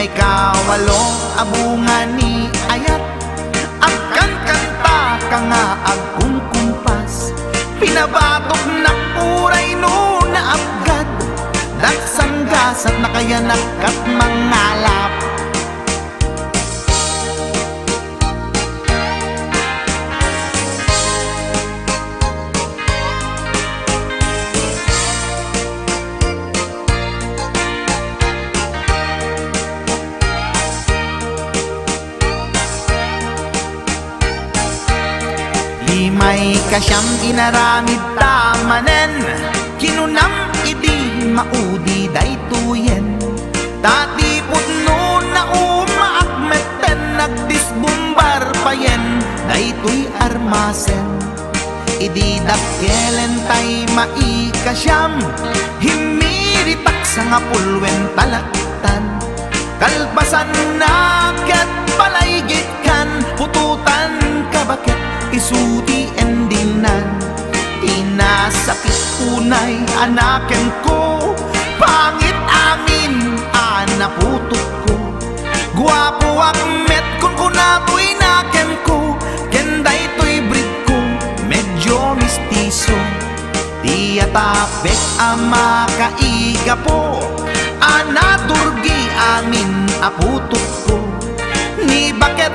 may kawalong abunga ni ayat. Ang kankanta ka nga agkong kumpas Pinabatok na puray no na abgad. Lagsanggas at nakayanak at mga lap. ka siyam inaramid tamanen Kinunam idi maudi day tuyen. Tati putno na umaakmeten Nagdisbumbar payen Day tuy armasen. Idi dakelen tay maikasyam Himiritak sa ngapulwen palaktan. Kalbasan na ket palaygit kan Pututan kabaket isuti ang dinan. Tinasakit unay anakin ko. Pangit amin anaputok ko. Guwapo akmet kung kunaboy nakin ko. Ganda ito'y breed ko medyo mistiso. Di atapek ang makaiga po. Anaturgi amin aputok ko. Ni bakit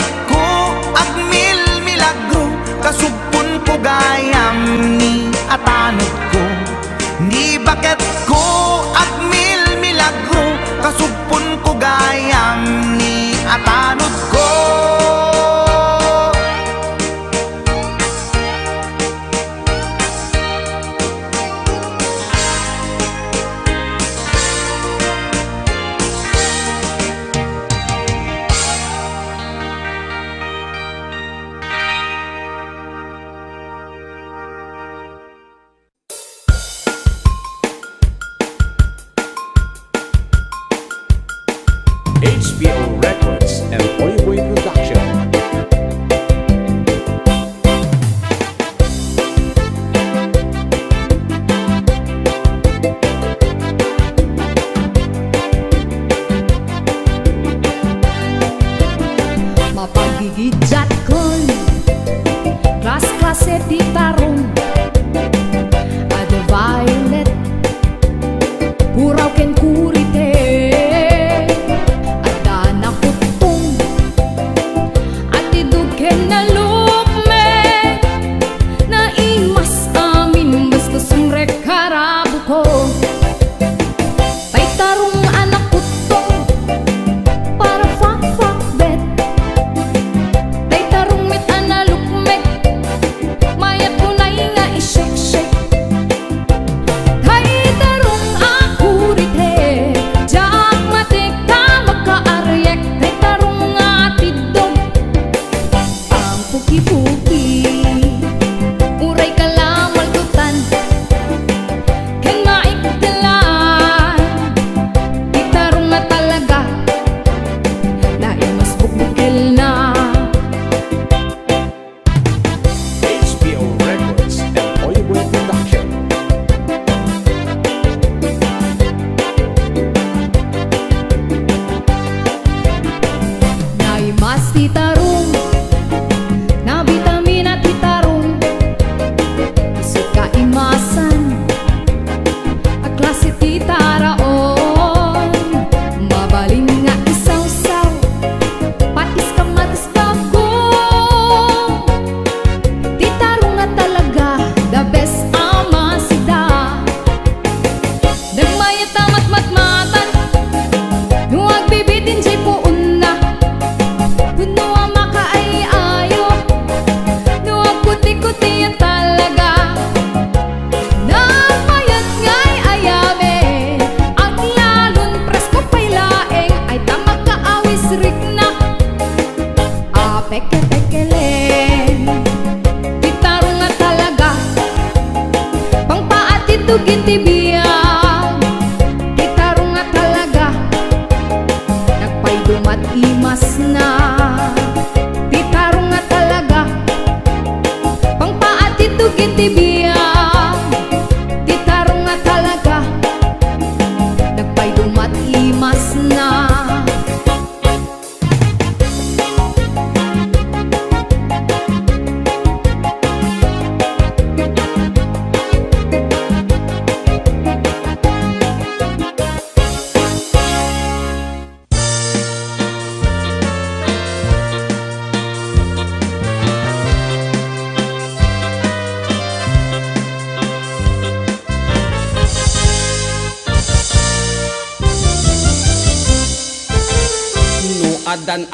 krásná.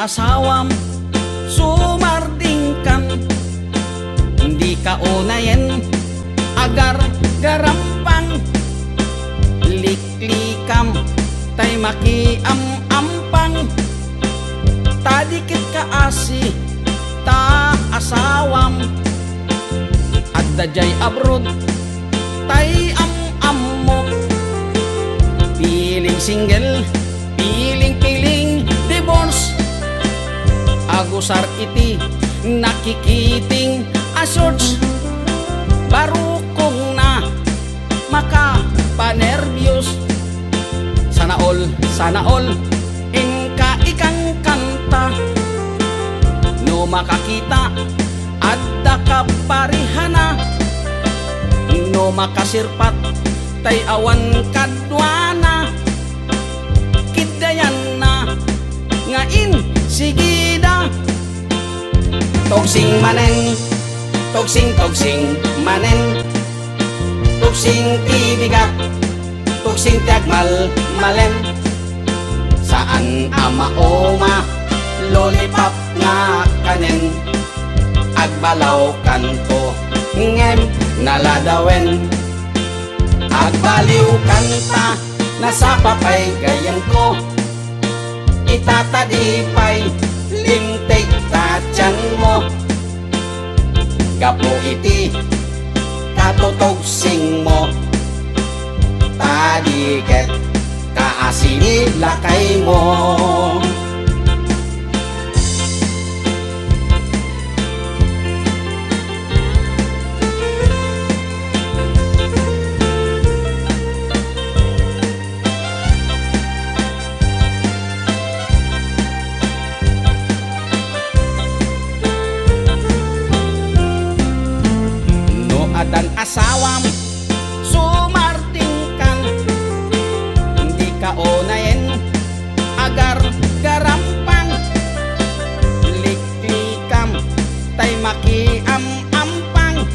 asawam No makasirpat Tay awan kadwana Kidayan na Ngain sigida. Togsing manen Togsing togsing manen. Togsing tibigat Togsing tiagmal malen. Saan ama oma Lollipop nga kanen. Agbalaw kanto Ngem naladawen. Agbaliw kanta Nasa papay gayan ko. Itatadipay Limtig tatyan mo. Gapo iti Katutogsing mo. Tadiket Kaasini lakay mo adan asawam Sumartingkan Hindi ka onayen Agar garampang Liklikam Tay makiam-ampang.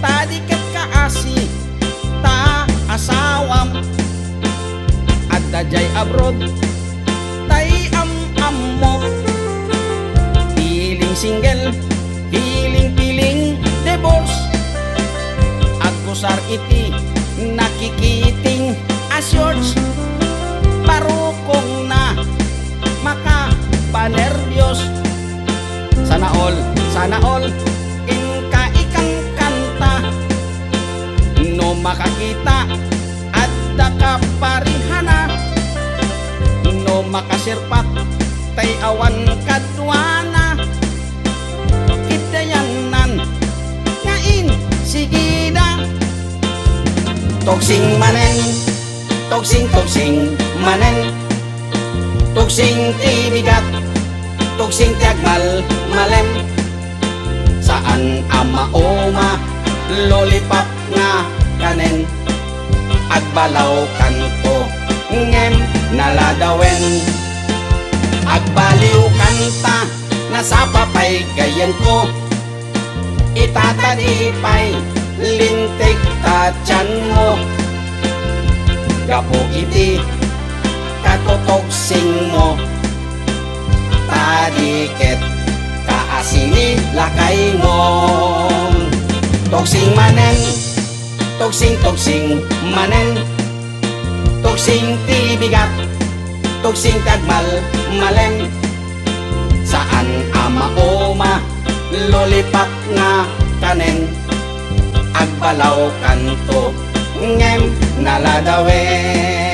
Tadikat ka asi Ta asawam At dajay abroad Tay am-ammo Piling single Piling-piling divorce Agusar iti Nakikiting asyors Parukong na Maka panervyos Sana all, sana all Inka ikang kanta No makakita At ka parihana No makasirpat Tay awan kadwana Togsing manen Togsing togsing manen. Togsing tibigat Togsing tiagmal malem. Saan ama oma Lollipop nga kanen? Agbalaw kanto Ngem naladawen. Agbaliw kanta Nasa papay gayan ko. Itatadipay Lintik tatyan mo. Gapo iti Katutogsing mo. Tadiket Kaasini lakay mo. Togsing manen Togsing togsing manen. Togsing tibigat Togsing tagmal malem Saan ama oma Lollipop nga kanen Agbalaw kanto. Ngem naladawen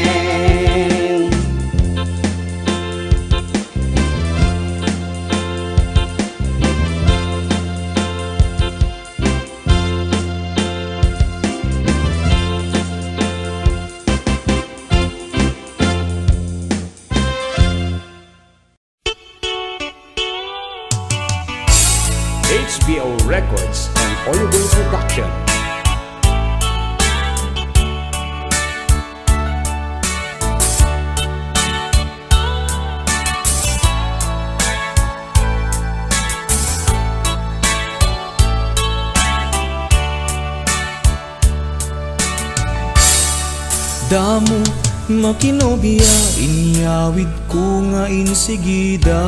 Damo Makinobia inyawid ko nga insigida.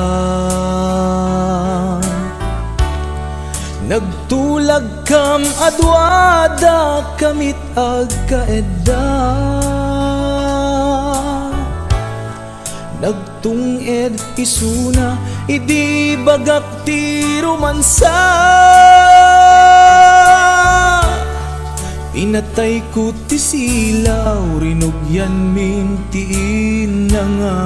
Nagtulag kam adwada kamit ag kaedda Nagtunged isuna idi bagak ti romansa Pinatay ko ti silaw rinugyan mintiin na nga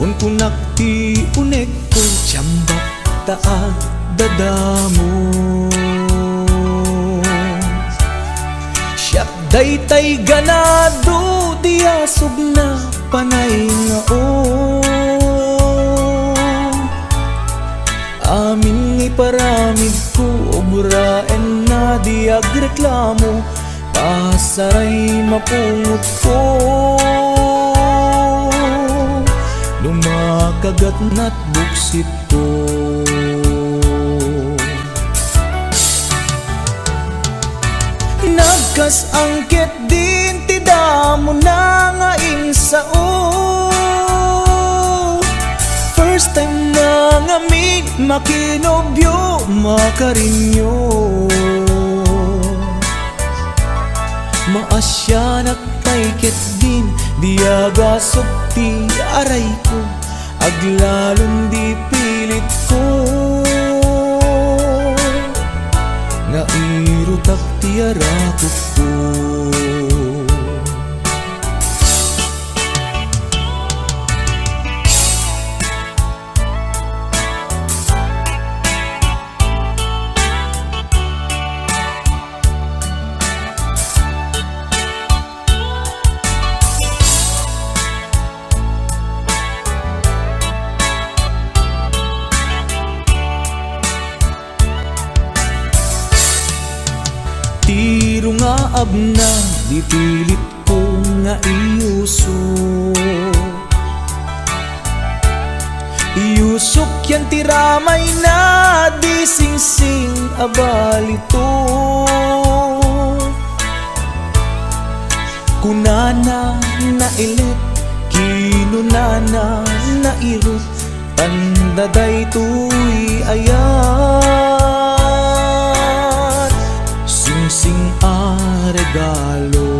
Un kunak ti unek ko Tiyambak taag dadamo. Siyak daytay ganado Diyasog na panay nga o Amin ngay paramid ko Oburaen na di agreklamo Pasaray mapungot ko. Lumakagat na't buksit ko. Nagkas angket din ti damo na nga insao First makinobyo makarinyo. Maasya nagpaiket din Diagasok ti aray ko. Aglalong di pilit ko. Nairutak ti arakot ko Nga abna, di pilit ko nga iuso. Iusok yan tiramay na di sing-sing abalito Kunana na ilit, kinunana na irot Tandaday tuy ayat regalo.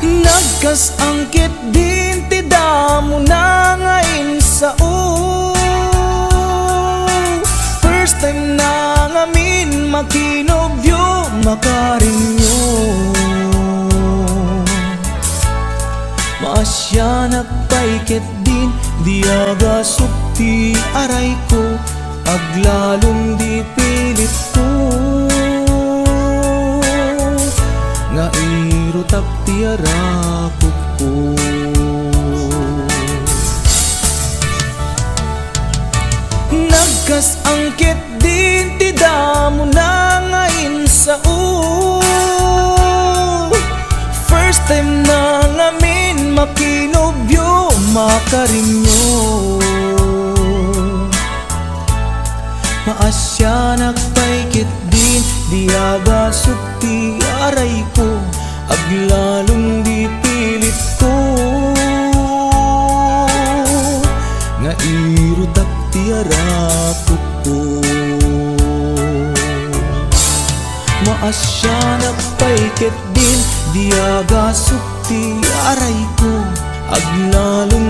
Nagkas angkit din ti damo na ngayon sa o First time na ngamin makinobyo makarinyo Maasya nagpaiket din Diaga sukti aray ko Aglalong pilit ko Nga irutak ti arakot ko. Nagkas angkit din ti damo na sa o First time na ngamin makinobyo makarinyo Maasya nagpaikit din diaga sukti aray ko Aglalong di pilit ko. Nga irutak ti arakot ko. Maasya nagpaikit din Diaga sukti aray ko Aglalong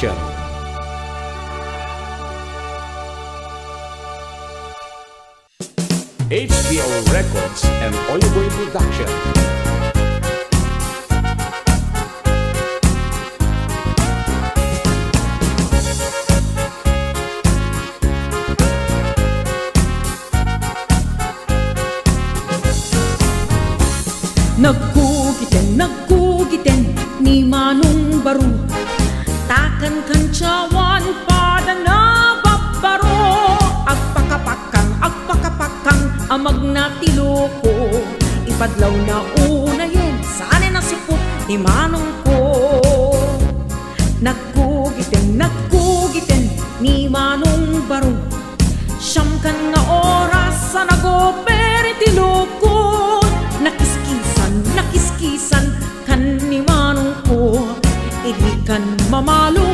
picture. HBO Records and Oliver Production. Ni Manong ko Nagkugiten, nagkugiten ni Manong Baru Siyam kan nga oras sa nagopere tiloko Nakiskisan, nakiskisan kan ni Manong ko Idi kan mamalo,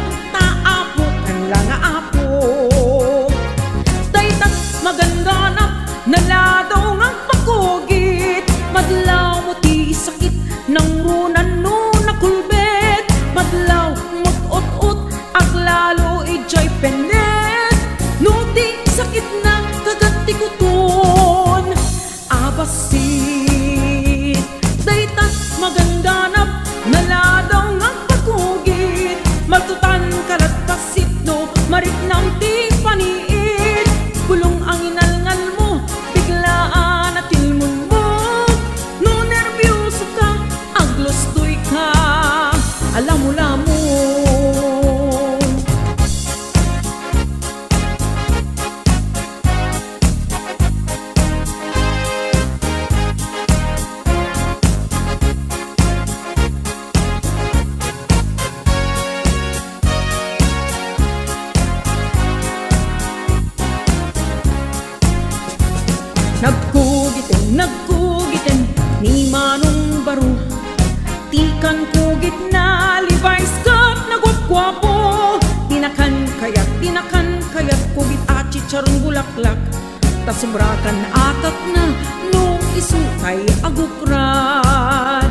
chicharong bulaklak Tasumrakan akak na nung isukay agukrad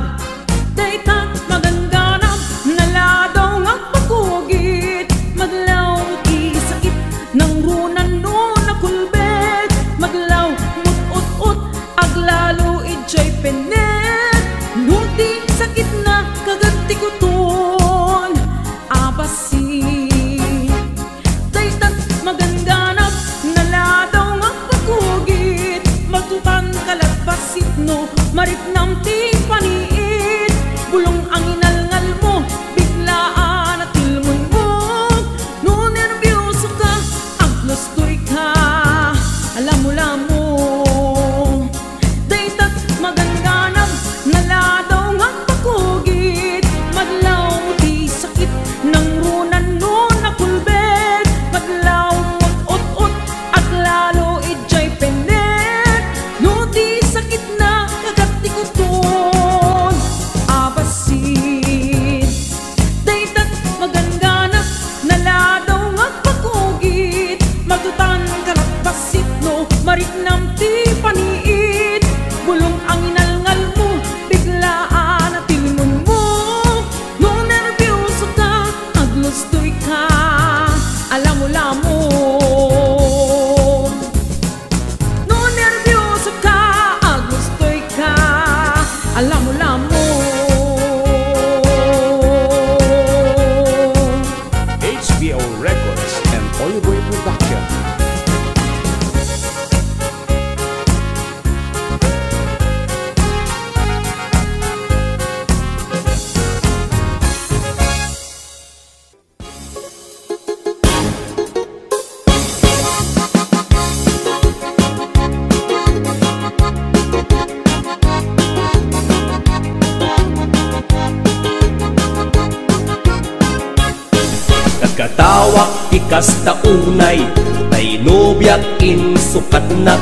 insukat na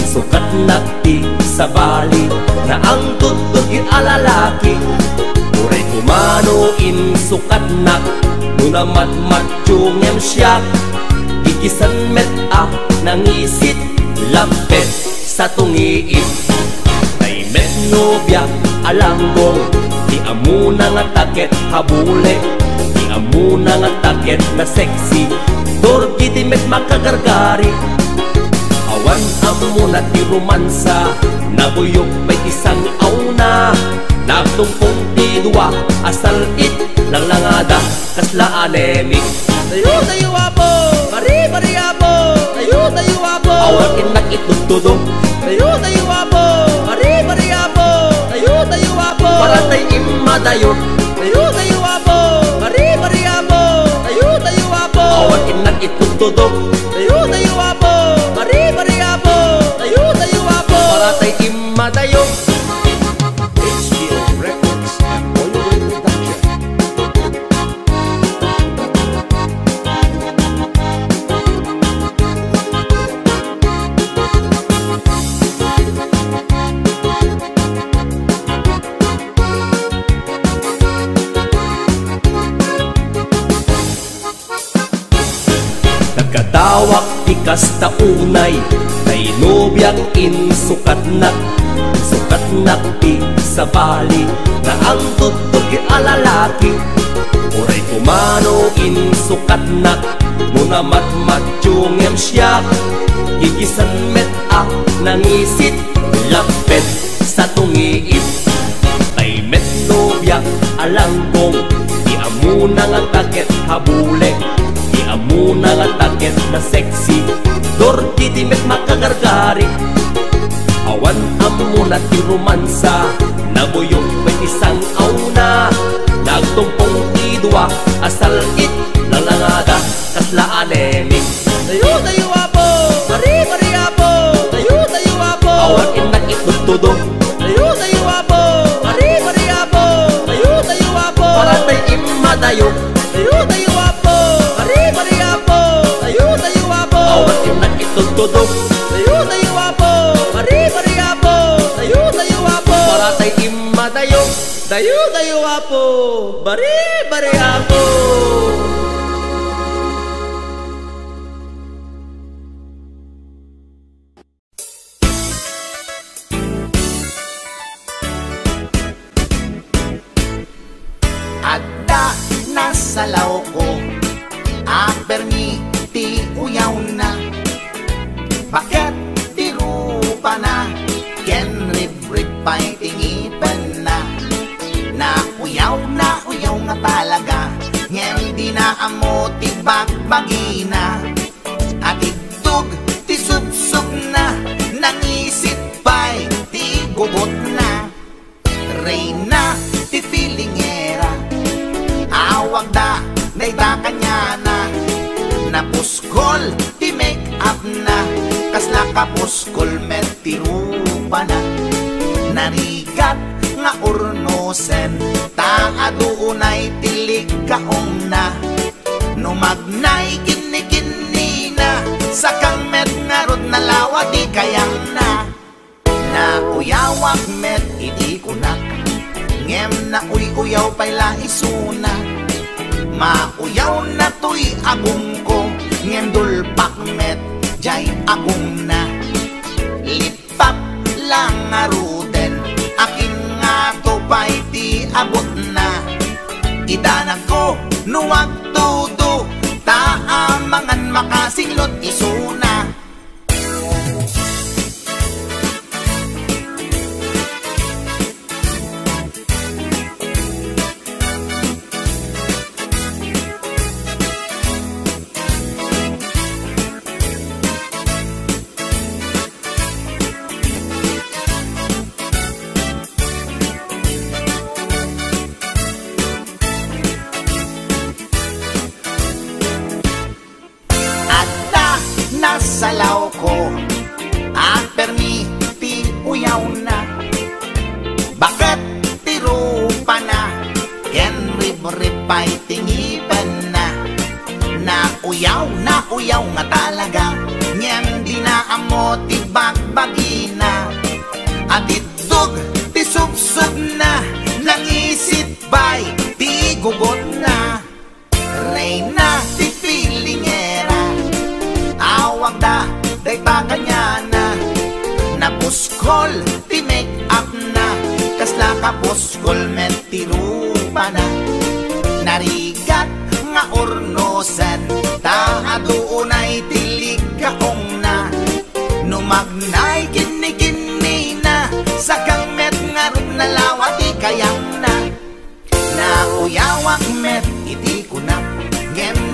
Sukat na ti sa bali Na ang tutugin alalaki. Muray kumano insukat na Nunamat matchungem siya. Ikisan met ah nangisit Lampet sa tungiit. Tay met nobya alanggong Di amuna nga taket habule. Di amuna nga taket na sexy. Dorgi di met makagargari Awan amuna ti romansa. Nabuyok may isang auna. Nagtumpong ti duwa Asal it lang langada Kasla anemic Tayo tayo apo. Mari mari apo. Tayo tayo apo. Awan inak itutudong Tayo tayo apo. Mari mari apo. Tayo tayo apo. Para tay imadayo. Tayo tayo apo. Mari mari apo. Tayo tayo apo. Awan inak itutudong Tayo bali Na ang tutog alalaki. Uray kumano insukat na Muna matmatyungem siya. Gigisan met a nangisit Lapet sa tungiit. Tay met nobya alang alanggong Di amuna nga taket habulek Di amuna nga taket na sexy Dorki di met makagargarik Awan amo na ti romansa Nabuyog may isang auna. Nagtumpong idwa Asal it lalangada Kasla anemik Tayo tayo apo. Mari mari apo. Tayo tayo apo. Awan inak itutudo Tayo tayo apo. Mari mari apo. Tayo tayo apo. Para tay imma tayo Tayo tayo apo. Mari mari apo. Tayo tayo apo. Awan inak itutudo बरे बड़े बड़े want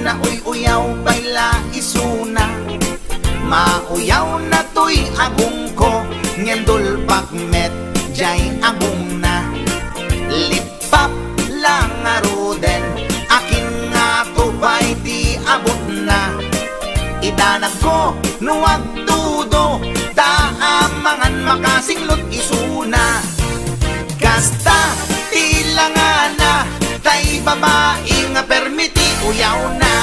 na uy uyaw baila isuna Mauyaw na tuy agong ko Ngendul pagmet jay agong na. Lipap lang aroden Akin nga tubay di abot na. Idanag ko nuwag tudo Taamangan makasinglot isuna. Kasta tila nga na Tay babae nga permitin uyaw na.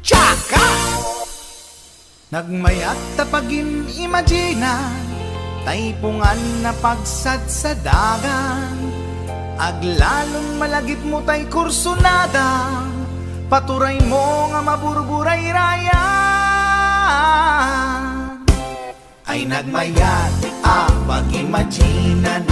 Tsaka! Nagmayat tapagim imagina Taypungan na pagsad sa dagan. Aglalong malagip mo tay kursunada Paturay mo nga maburburay raya Ay nagmayat ang pag-imaginan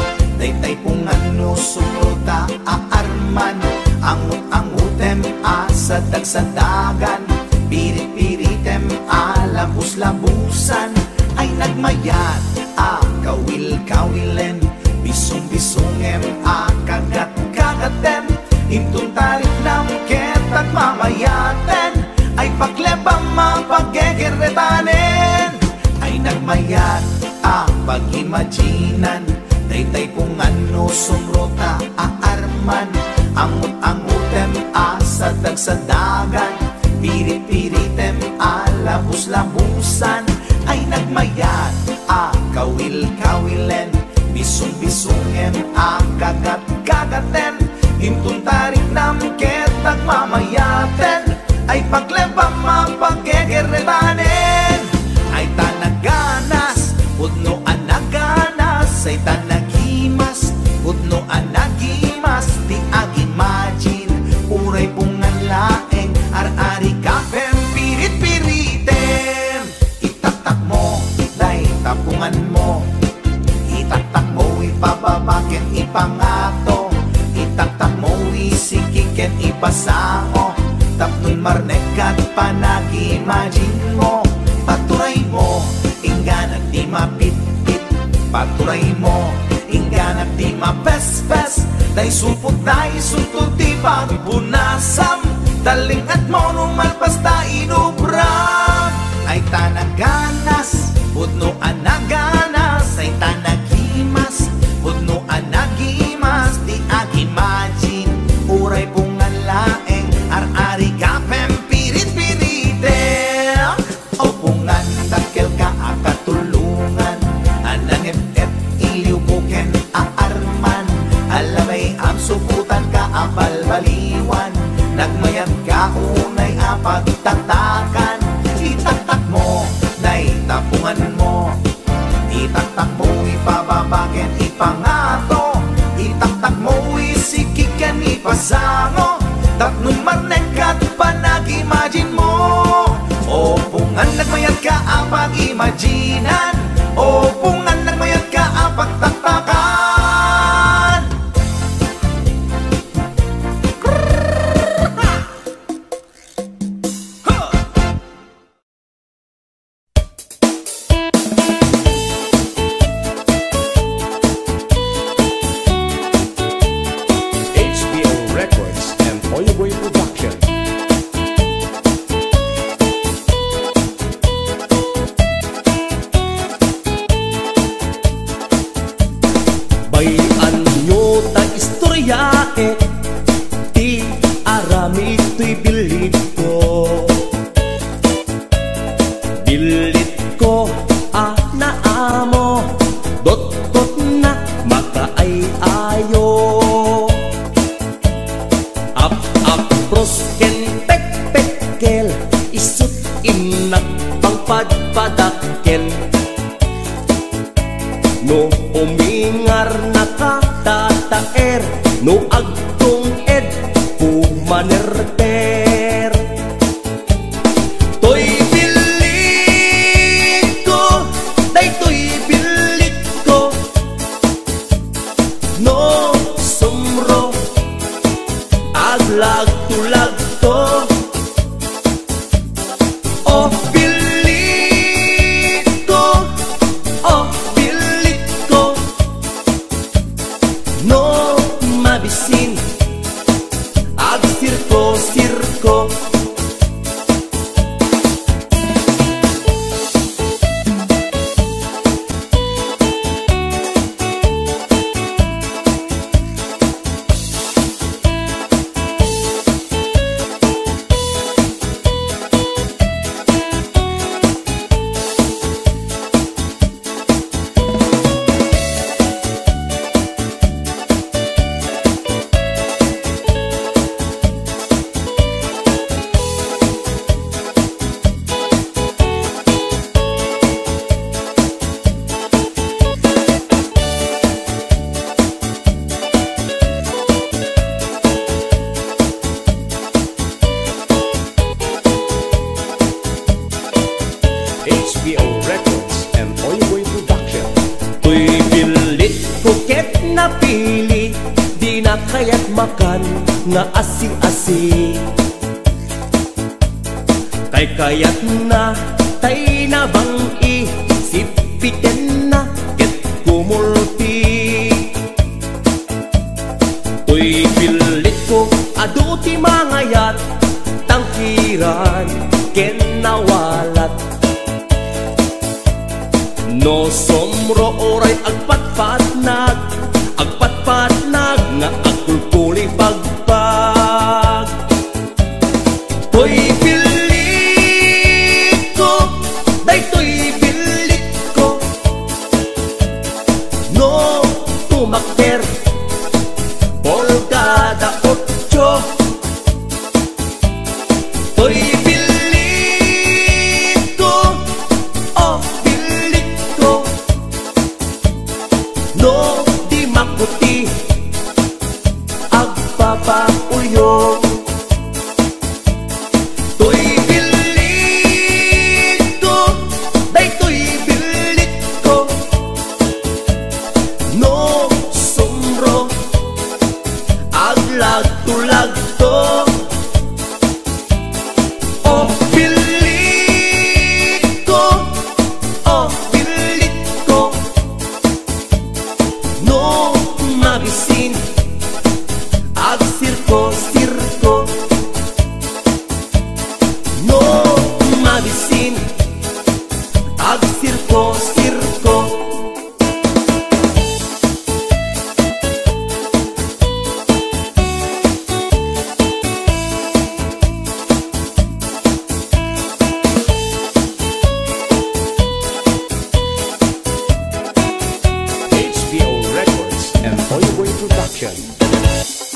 Daytay pungan no sumuta aarman Angut-angutem asa dagsadagan Pirit-piritem alabus-labusan. Ay nagmayat a kawil-kawilen Bisong-bisongem a kagat-kagatem Intun tarik ng ketag mamayaten. Ay paklebang mapaggegeretanen Ay nagmayat ang pag-imaginan Daytay kung ano sumrota aarman Angut-angutem asa dagsadagan Pirit-piritem alabus-labusan. Ay nagmayat a kawil-kawilen Bisong-bisongem ang kagat-kagaten Intun tarik ng ketag mamayaten Ay paglebang mapaggegeretanen isikiken, ipasango Tapnon marnekat, panag-imagine mo Paturay mo, ingganag di mapit-pit Paturay mo, ingganag di mapes-pes Day supot, day suntod, di pagbunasam Daling at mo numalpas ta inubram Ay tanaganas, pudno anaganas Bằng Aslak tulak No somro oray agpatpatnag Agpatpatnag Production.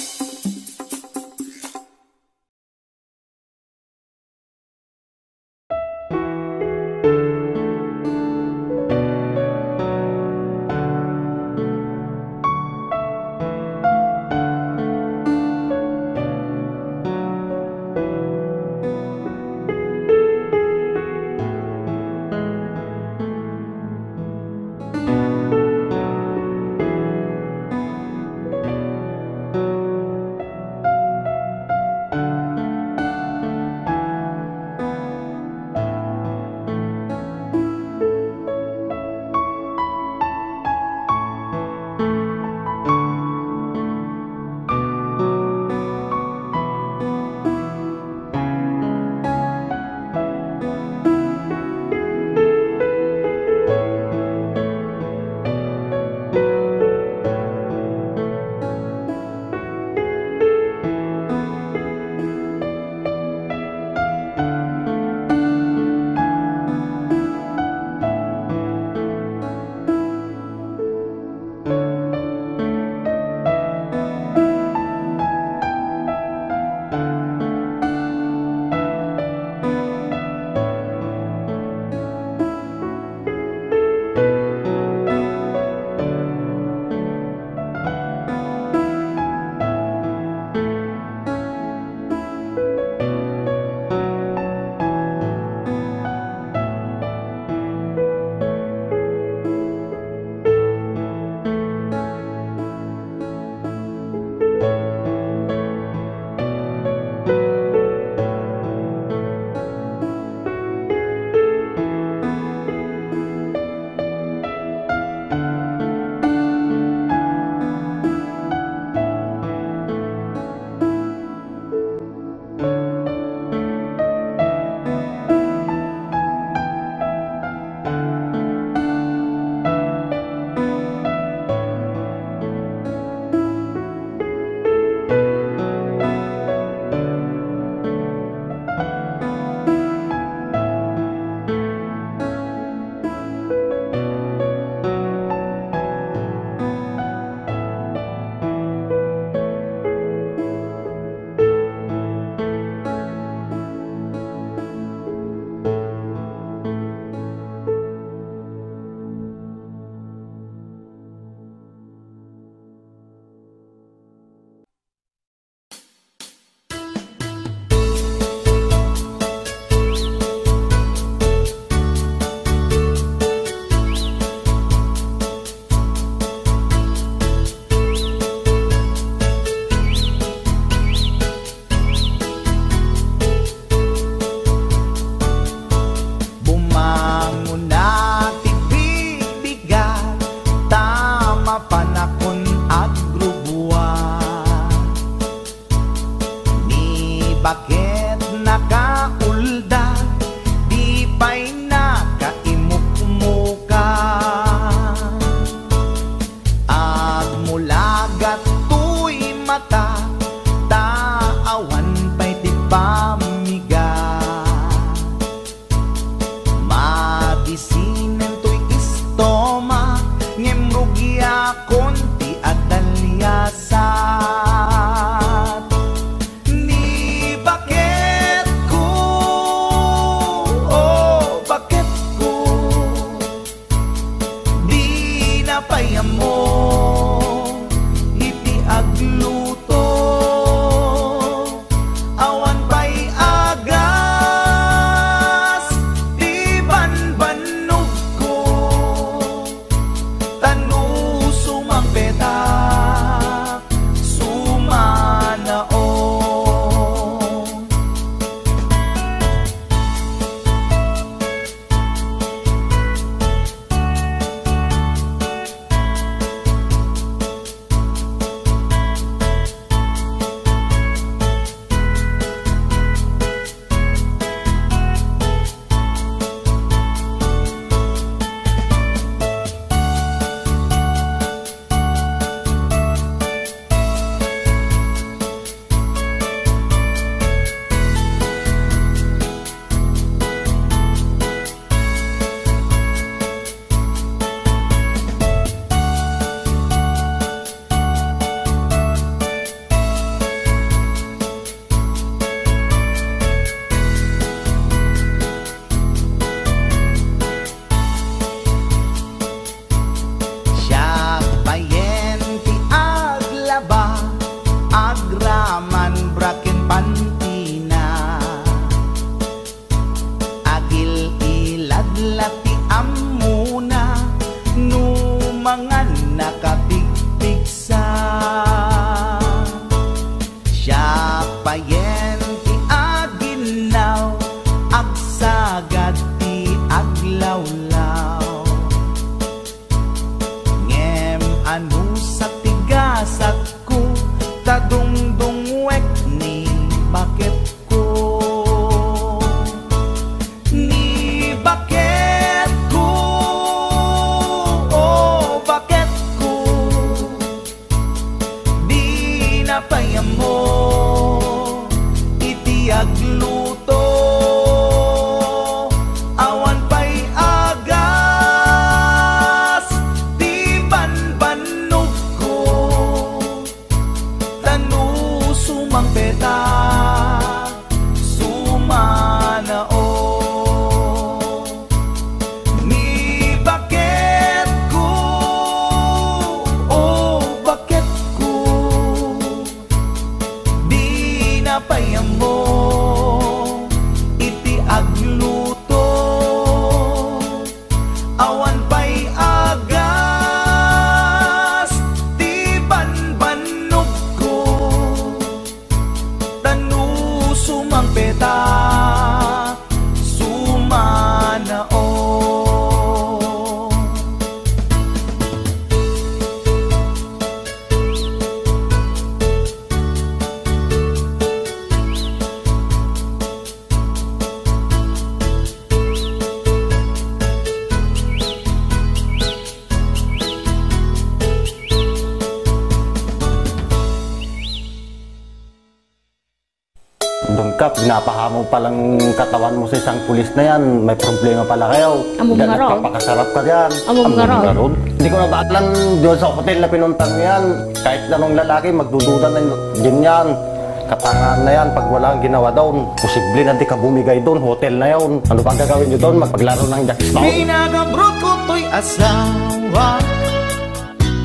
pulis na yan, may problema pala kayo. Among nga ron. Papakasarap ka yan. Among nga ron. Hindi ko nabakalan doon sa hotel na pinuntan yan. Kahit anong lalaki, magdududa na din yan. Katangan na yan, pag wala ang ginawa doon, posible na di ka bumigay doon, hotel na yun. Ano pa gagawin nyo doon? Magpaglaro ng jackstone? Pinagabrot ko to'y asawa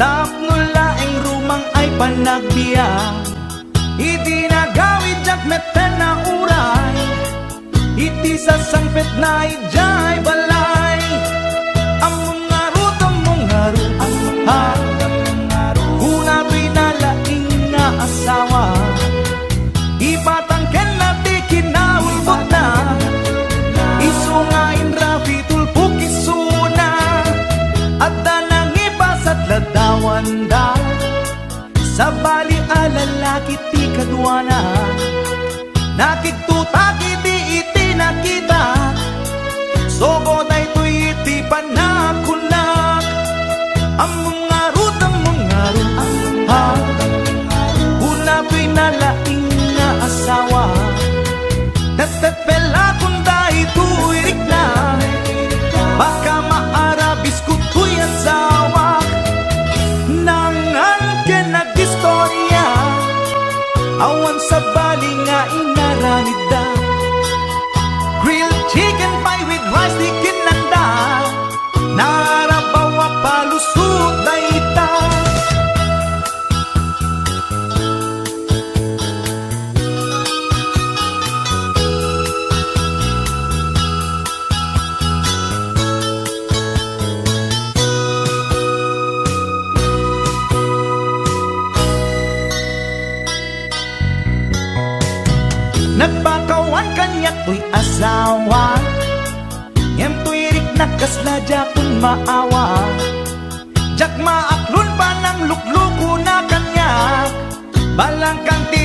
Tap Tapnula ang rumang ay panagbiya hindi Itinagawid jack metan Tisa sangpit na i-jive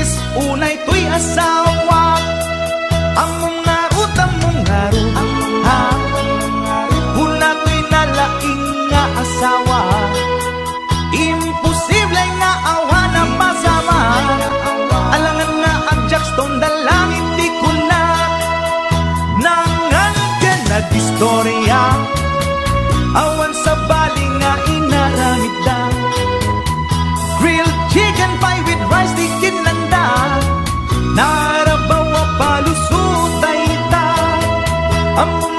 Sis, unay ko'y asawa. Among narut, among narut Ha? Huna ko'y nalaing nga asawa. Imposible nga awa na masama Alangan nga ang jackstone dalangin di ko na Nangan ka na istorya Awan I'm